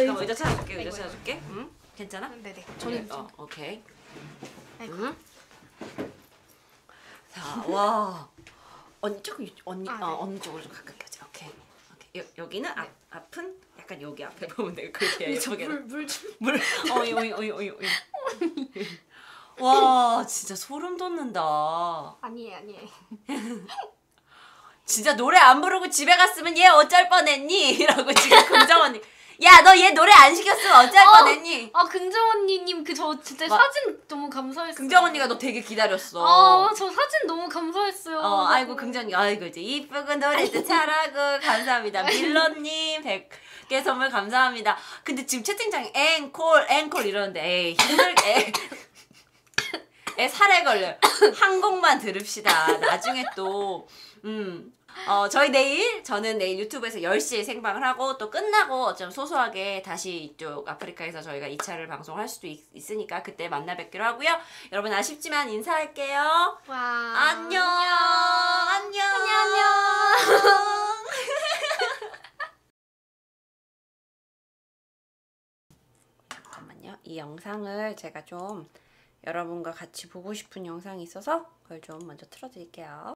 잠깐만 이쪽. 의자 찾아줄게. 의자 찾아줄게. 응? 괜찮아? 네네 저는 저는 어, 오케이. 응? 자, 와. 언니 조금 언니 아, 어, 네. 언니 쪽으로 좀 가깝게 하자. 오케이. 오케이. 여, 여기는 앞 앞은 약간 여기 앞에 보면 돼. 그렇게 예쁘게. 물좀 물. 어이 어이 어이 어이 어이. 와, 진짜 소름 돋는다. 아니에요 아니에요 진짜 노래 안 부르고 집에 갔으면 얘 어쩔 뻔했니? 이라고 지금 금정 언니. 야, 너 얘 노래 안 시켰으면 어쩔 어. 뻔했니? 아 긍정 언니님 그 저 진짜 와. 사진 너무 감사했어요. 금정 언니가 너 되게 기다렸어. 아저 사진 너무 감사했어요. 어, 아이고 긍정이 아이고 이제 이쁘고 노래도 잘하고 감사합니다. 밀러님 100개 선물 감사합니다. 근데 지금 채팅창에 앵콜 앵콜 이러는데 에이 힘들게 에 살에 걸려. 한 곡만 들읍시다. 나중에 또 음. 어, 저희 내일, 저는 내일 유튜브에서 10시에 생방을 하고 또 끝나고 좀 소소하게 다시 이쪽 아프리카에서 저희가 2차를 방송할 수도 있, 있으니까 그때 만나 뵙기로 하고요. 여러분 아쉽지만 인사할게요. 와. 안녕. 안녕. 안녕. 잠깐만요. 이 영상을 제가 좀 여러분과 같이 보고 싶은 영상이 있어서 그걸 좀 먼저 틀어드릴게요.